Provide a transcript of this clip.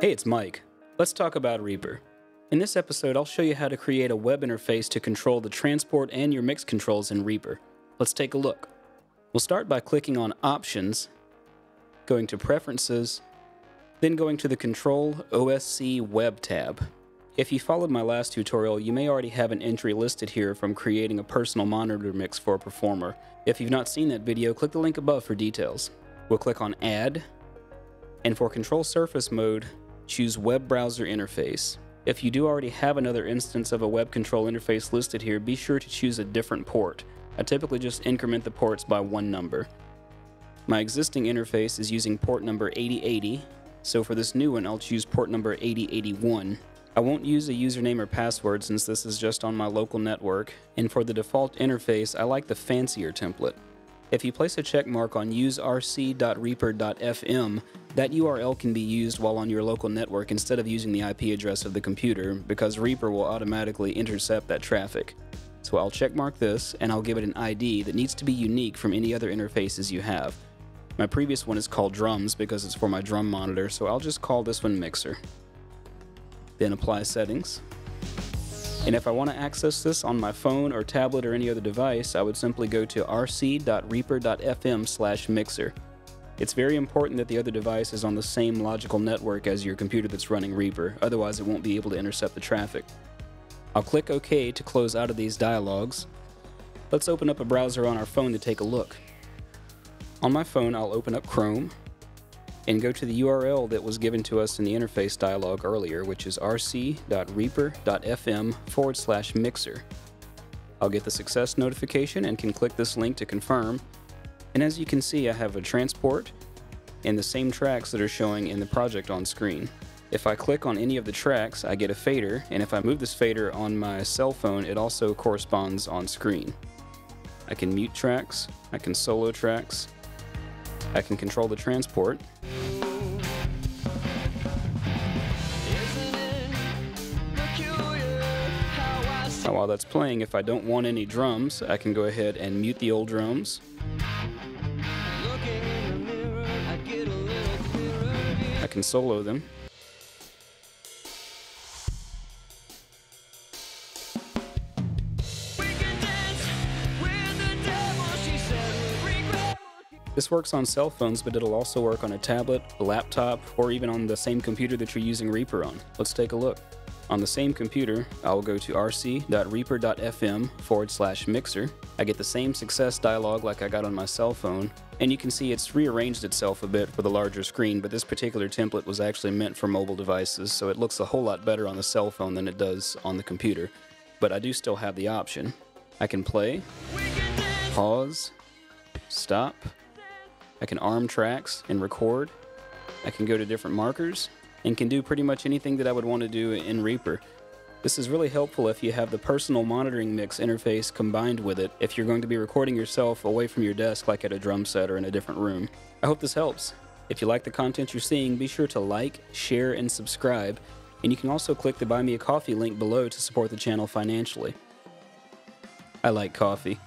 Hey, it's Mike. Let's talk about Reaper. In this episode, I'll show you how to create a web interface to control the transport and your mix controls in Reaper. Let's take a look. We'll start by clicking on Options, going to Preferences, then going to the Control OSC Web tab. If you followed my last tutorial, you may already have an entry listed here from creating a personal monitor mix for a performer. If you've not seen that video, click the link above for details. We'll click on Add, and for Control Surface mode, choose Web Browser Interface. If you do already have another instance of a web control interface listed here, be sure to choose a different port. I typically just increment the ports by one number. My existing interface is using port number 8080, so for this new one I'll choose port number 8081. I won't use a username or password since this is just on my local network, and for the default interface I like the fancier template. If you place a check mark on userc.reaper.fm, that URL can be used while on your local network instead of using the IP address of the computer because Reaper will automatically intercept that traffic. So I'll checkmark this and I'll give it an ID that needs to be unique from any other interfaces you have. My previous one is called drums because it's for my drum monitor, so I'll just call this one mixer. Then apply settings. And if I want to access this on my phone or tablet or any other device, I would simply go to rc.reaper.fm slash mixer. It's very important that the other device is on the same logical network as your computer that's running Reaper, otherwise it won't be able to intercept the traffic. I'll click OK to close out of these dialogues. Let's open up a browser on our phone to take a look. On my phone, I'll open up Chrome, and go to the URL that was given to us in the interface dialog earlier, which is rc.reaper.fm forward slash mixer. I'll get the success notification and can click this link to confirm. And as you can see, I have a transport and the same tracks that are showing in the project on screen. If I click on any of the tracks, I get a fader, and if I move this fader on my cell phone, it also corresponds on screen. I can mute tracks, I can solo tracks, I can control the transport, Now while that's playing, if I don't want any drums, I can go ahead and mute the old drums. I can solo them. This works on cell phones, but it'll also work on a tablet, a laptop, or even on the same computer that you're using Reaper on. Let's take a look. On the same computer, I will go to rc.reaper.fm forward slash mixer. I get the same success dialog like I got on my cell phone, and you can see it's rearranged itself a bit for the larger screen, but this particular template was actually meant for mobile devices, so it looks a whole lot better on the cell phone than it does on the computer. But I do still have the option. I can play, pause, stop, I can arm tracks and record. I can go to different markers and can do pretty much anything that I would want to do in Reaper. This is really helpful if you have the personal monitoring mix interface combined with it if you're going to be recording yourself away from your desk like at a drum set or in a different room. I hope this helps. If you like the content you're seeing, be sure to like, share, and subscribe. And you can also click the Buy Me a Coffee link below to support the channel financially. I like coffee.